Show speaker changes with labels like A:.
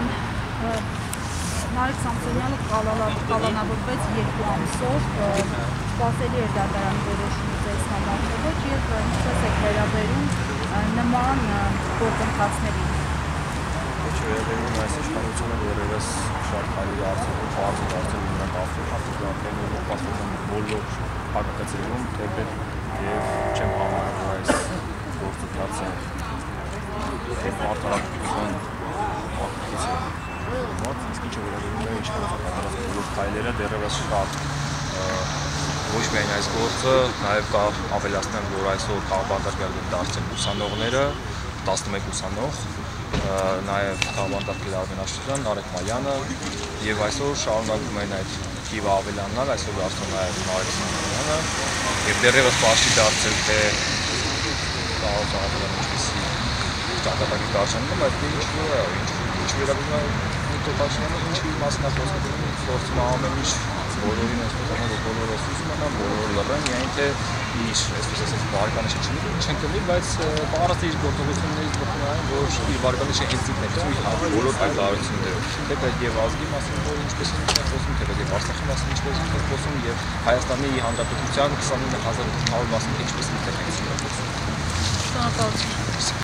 A: Ջան, Նարեկ Սամսոնյանը կալանավորվեց երկու ամսով, սպասելի էր դատարանի որոշումը թե ոչ եւ ինչպես եք վերաբերում նման գործընթացներին։
B: Ինչ վերաբերում այս իշխանությունը դեռևս շատ քայլի արդյունքում բարձր դարձել նրանք ավտոմատիկորեն ու պասպորտն բոլոր հակակցերում թեպետ եւ չեմ համարում այս գործընթացը եւ արդարացիության բոլոր քայլերը դեռևս շատ ոչ միայն այս գործը, նաև կա ավելացնեմ, որ այսօր քաղաքապետարան դարձել ուսանողները, 11 ուսանող, նաև քաղաքապետարան արվենաշության Նարեկ Մալյանը եւ այսօր շարունակում են այդ թիվը ավելանալ, այսօր դարձել նաև Նարեկ Սամոյանը եւ դեռևս բացի դարձել թե քաղաքապետարան ինչպեսի ճակատագրի դարձնում, այդ ինչ որ ինչ ինչ վերաբերում է Տոկաշյանը ինչի մասն է խոսքը, փորձում ամեն ինչ բոլորին այսպես ասած բոլորը սուսում են, բոլորը լռեն, միայն թե ինչ, այսպես ասած, բարկանիշը չունի, չեն կլի, բայց բառը իր գործողություններից գտնում այն, որ իր բարկանիշը ինստինկտ է, իր բոլոր հայտարարություններով։ Թե պետք եւ ազգի մասին, որ ինչպես են խոսում, թե պետք է Արցախի մասին ինչպես են խոսում եւ Հայաստանի Հանրապետության 29000 մասին ինչպես են խոսում։
A: Շնորհակալություն։